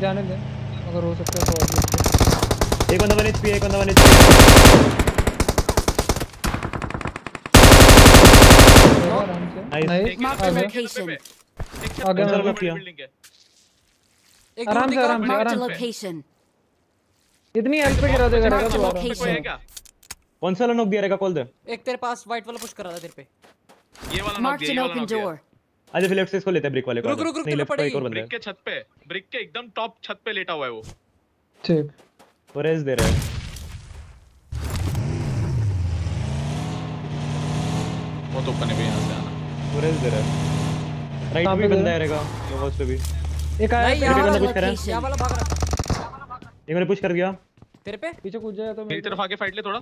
जाने दे अगर हो सकता है तो एक बंदा वन एचपी एक बंदा वन एचपी। आराम से। Nice. नाइस Mark आ the गया location. आ गया कौन सा मैं किया? बिल्डिंग है। एक आराम से आराम से आराम से। इतनी हेल्प पे गिरा देगा रहेगा तो है क्या? कौन सा नॉक दिया रहेगा कॉल दे। एक तेरे पास व्हाइट वाला पुश कर रहा था तेरे पे। ये वाला नॉक दिया ये वाला knock दिया। आज फिर लेफ़्ट से इसको लेते हैं ब्रिक वाले को रुक, रुक, रुक, नहीं तेरे लेफ़्ट का एक और बंदा ब्रिक के छत पे ब्रिक के एकदम टॉप छत पे लेटा हुआ है वो। ठीक। वो रेस दे रहा है। बहुत ओपन है भी यहाँ से आना। वो रेस दे रहा है। राइट पे पे भी बंदा रहा है रहेगा लोगोस पे भी। एक आया पे यहाँ बंदा push कर रहा है। यहाँ. वाला भाग रहा है। ये मैंने पुश कर दिया तेरे पे? पीछे कूद जाएगा तो मेरी तरफ़ आके फाइट ले थोड़ा।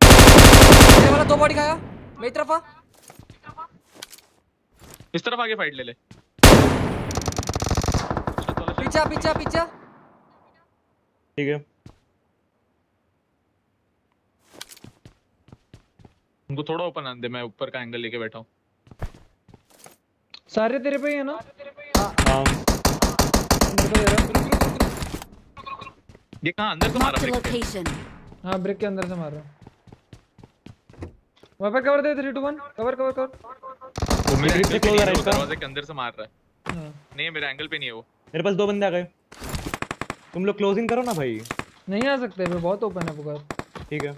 तेरे वाला दो बॉडी खाया मेरी तरफ़ आ। इस तरफ़ आके फाइट ले ले। पीछे पीछे पीछे ठीक है। उनको थोड़ा ओपन आने दे मैं ऊपर का एंगल लेके बैठा हूँ। सारे तेरे पे ही है ना? हाँ। रहा ये कहाँ अंदर से मारा पे? location. हाँ ब्रेक के अंदर से मार रहा वहाँ पे कवर दे three two one cover cover cover वो मेरे से एंगल पे है, रहा वो इसका। दरवाजे के अंदर से मार रहा है। हाँ। नहीं मेरे एंगल पे नहीं है वो। मेरे पास दो बंदे आ गए। तुम लोग क्लोजिंग करो ना भाई। नहीं आ सकते वे बहुत ओपन है पुकार। ठीक है।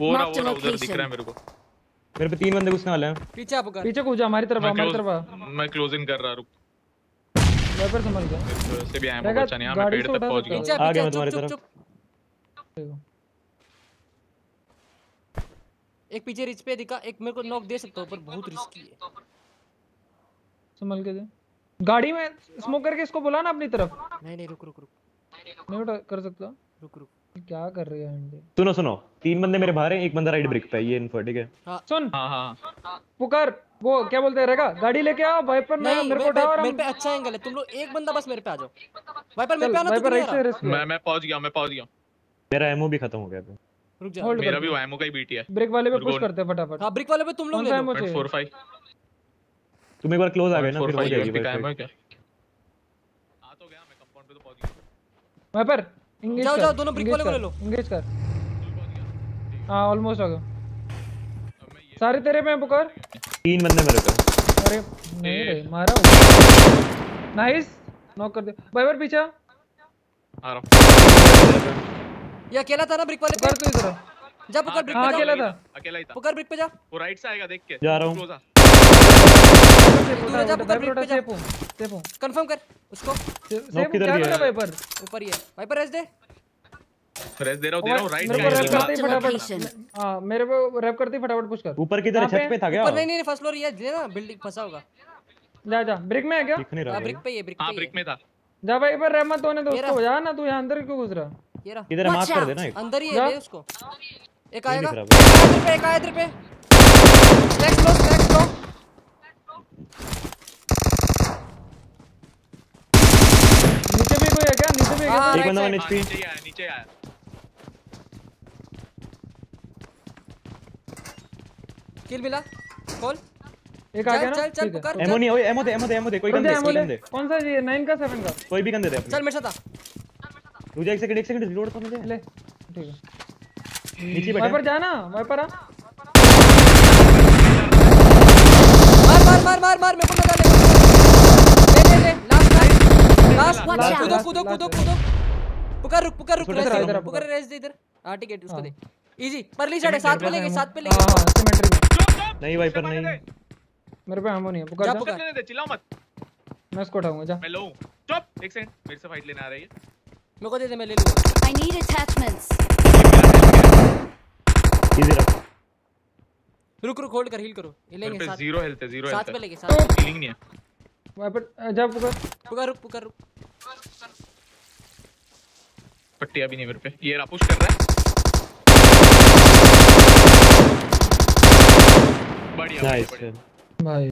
वो रहा वो रहा उधर दिख रहा है मेरे को। मेरे पे तीन बंदे घुसने वाले हैं। पीछे आप कर पीछे कूद जा हमारी तरफ़ आ, मैं हमारी तरफ़ मैं क्लोजिंग कर रहा रुक। वाइपर संभल गया से भी आया रहेगा, बचा नहीं हाँ, मैं पेड़ तक पहुँच गया। आ गया मैं तुम्हारी तरफ़। एक पीछे रिच पे दिखा एक मेरे को नॉक दे सकता हूँ पर बहुत रिस्की है। संभल के दे। गाड़ी में स्मोक करके इसको बुला ना अपनी तरफ़। नहीं नहीं रुक रुक रुक। नहीं उठा कर सकता रुक रुक। क्या कर रही है अंडे? सुनो सुनो। तीन बंदे मेरे बाहर हैं एक बंदा राइट ब्रिक पे है ये इन्फो ठीक है? सुन। हाँ हाँ। पुकार वो क्या बोलते हैं रहेगा गाड़ी लेके आओ वाइपर में मेरे को उठाओ और मेरे पे अच्छा एंगल है। तुम लोग एक बंदा बस मेरे पे आ जाओ। वाइपर मेरे पे आना वाइपर तू राइट से मैं मैं पहुँच गया मैं पहुँच गया मेरा एमओ भी खत्म हो गया था रुक जा। मेरा भी एमओ का ही बीटी है ब्रेक वाले पे पुश करते हैं फटाफट। हाँ ब्रिक वाले पे तुम लोग ले लो। एमओ पॉइंट चाहिए फोर फाइव तुम एक बार क्लोज आ गए ना फिर हो जाएगी भाई क्या? आ तो गया मैं कंपाउंड पे तो पहुँच गया। वाइपर इंगेज जाओ, जाओ, दोनों brick वाले को ले लो। इंगेज कर। हाँ। ऑलमोस्ट आ गया। मैं ये सारे तेरे पे हैं पुकार। तीन बंदे मेरे पे। अरे नहीं रे मारा नाइस नॉक कर दे। वाइपर पीछे। आ। आ रहा हूँ। ये अकेला था ना ब्रिक वाले पुकार पे तू इधर जा पुकार ब्रिक हाँ, पे अकेला जा। था। अकेला ही था। पुकार ब्रिक पे जा। वो राइट से आएगा देख के। जा रहा हूँ। उठा, जा, उठा, brick पे जा। हूँ, हूँ। कंफर्म कर उसको। किधर क्या गया? कर रहा है? वाइपर ऊपर? ही है। वाइपर रेस दे। रेस्ट दे रहा हूँ दे रहा हूँ राइट मेरे ही Mark the फटाफट. हाँ मेरे को रैप करते ही फटाफट पुश कर। ऊपर की तरह कहाँ छत पे था क्या? ऊपर नहीं नहीं फ़र्स्ट फ्लोर ये है ना बिल्डिंग फंसा होगा। जा जा। ब्रेक में है क्या? दिख नहीं रहा हाँ ब्रिक पे ही है ब्रिक हाँ पे ही ब्रिक में था। जा भाई पर रैप मत होने दो उसको। जा ना तू यहाँ अंदर क्यों घुस रहा? ये रहा। इधर Watch कर देना एक। अंदर ही है ले उसको। एक आएगा एक आया इधर पे एक आया इधर पे। नेक्स्ट लो नेक्स्ट लो नीचे भी कोई है क्या नीचे भी है क्या हाँ, एक बंदा वन हाँ, एचपी नीचे आया नीचे आया किल मिला। खोल एक आ गया ना? चल, चल, है। पुकार। एमओ नहीं ओए एमओ दे एमो दे एमो दे कोई गन दे कोई। गन दे। कौन सा चाहिए नाइन का सेवन का? कोई भी गन दे दे चल मेरे साथ आ रुक जा एक सेकंड एक सेकंड रिलोड तो मुझे ले ठीक है। नीचे वाइपर बैठा। जा ना वाइपर आ। मार मार मार मार मार मेरे को लगा ले। Last Watch last out. कूदो कूदो कूदो कूदो पुकार रुक पुकार रुक छोटा रेस सा दे, इधर आ, पुकार पुकार। रेस दे इधर हाँ। ठीक है उसको दे इजी परली साइड है साथ पे लेंगे साथ पे हाँ लेंगे हाँ सिमेट्री में नहीं वाइपर नहीं। मेरे पे एमो नहीं है। पुकार जा। पुकार। दे चिल्लाओ मत। मैं इसको उठाऊँगा जा। मैं लो। चुप। एक सेकंड मेरे से फाइट लेने आ रही है। मेरे को दे दे मैं ले लूँगा। I need attachments. इजी रुक रुक होल्ड कर हील करो। ये लेंगे साथ ज़ीरो हेल्थ है ज़ीरो साथ हेल्थ पे है। लेंगे साथ फीलिंग नहीं है। वाइपर जा पुकार। पुकार रुक पुकार। रुक पट्टिया भी नहीं मेरे पे। ये रहा पुश कर रहा है। बढ़िया बढ़िया नाइस बढ़िया। भाई